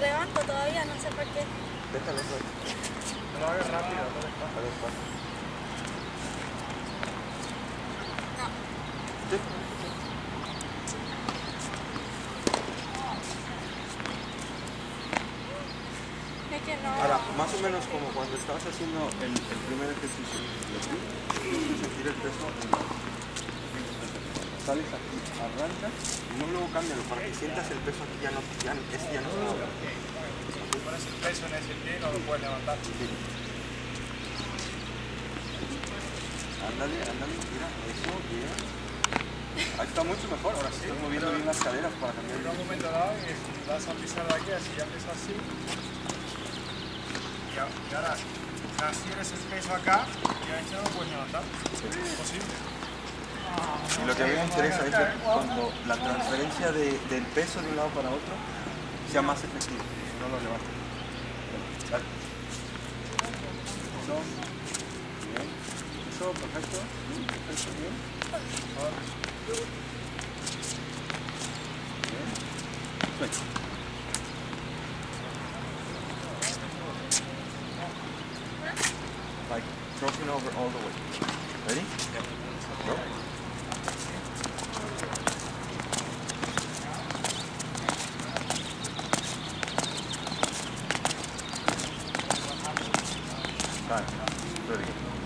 lo levanto todavía, no sé por qué. Déjalo, pues. No lo hagas rápido, no despacio. Pasa. No. Sí. Ahora, más o menos como cuando estabas haciendo el, el primer ejercicio, sentir el peso en la... Sales aquí, arrancas y no luego cámbialo para que sientas el peso aquí ya no, ya, ese ya no. Si pones el peso en ese pie, no lo puedes levantar. Ándale, ándale, mira, eso, bien. Ahí está mucho mejor, ahora sí estás moviendo bien las caderas para cambiar Llega un momento dado si vas a pisar aquí, así ya empieza así. Y ahora transfieres el peso acá y a este no lo puedes levantar. Es imposible. Y lo que a mí me interesa es ver cuando la transferencia de- del peso de un lado para otro sea más efectiva. No lo levantes. Eso. Bien. Eso, perfecto. Perfecto, bien. Bien. Like, crossing over all the way. Time. Very good.